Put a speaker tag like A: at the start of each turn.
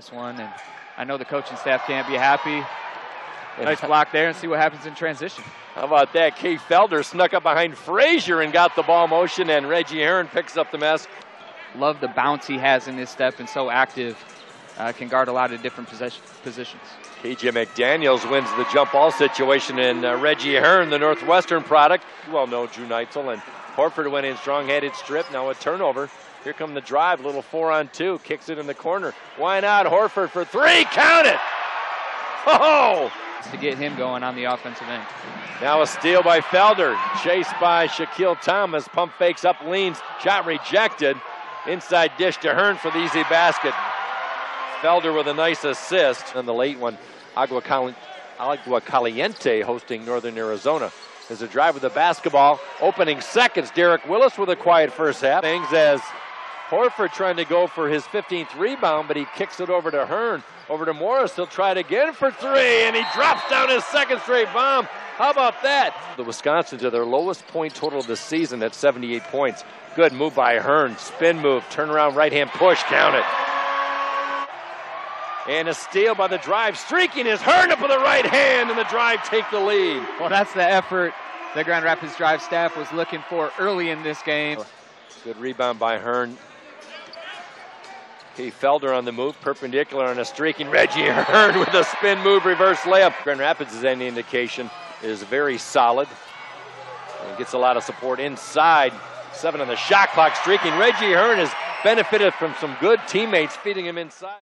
A: this one, and I know the coaching staff can't be happy. Nice block there, and see what happens in transition.
B: How about that? Kay Felder snuck up behind Frazier and got the ball motion, and Reggie Hearn picks up the mess.
A: Love the bounce he has in his step, and so active. Uh, can guard a lot of different positions.
B: KJ McDaniels wins the jump ball situation, and uh, Reggie Hearn, the Northwestern product. You all know Drew Neitzel, and Horford went in strong-headed strip. Now a turnover. Here come the drive, little four on two, kicks it in the corner. Why not Horford for three? Count it! Oh!
A: To get him going on the offensive end.
B: Now a steal by Felder, chased by Shaquille Thomas. Pump fakes up, leans, shot rejected. Inside dish to Hearn for the easy basket. Felder with a nice assist. And the late one, Agua, Cali- Agua Caliente hosting Northern Arizona. There's a drive with the basketball. Opening seconds, Derek Willis with a quiet first half. Things as Horford trying to go for his 15th rebound, but he kicks it over to Hearn. Over to Morris. He'll try it again for three, and he drops down his second straight bomb. How about that? The Wisconsin to their lowest point total of the season at 78 points. Good move by Hearn. Spin move, turn around, right hand push, count it. And a steal by the drive. Streaking is Hearn up with the right hand, and the drive take the lead.
A: Well, that's the effort the Grand Rapids Drive staff was looking for early in this game.
B: Good rebound by Hearn. Kay Felder on the move, perpendicular on a streaking Reggie Hearn with a spin move, reverse layup. Grand Rapids, is any indication, is very solid and gets a lot of support inside. Seven on the shot clock, streaking. Reggie Hearn has benefited from some good teammates feeding him inside.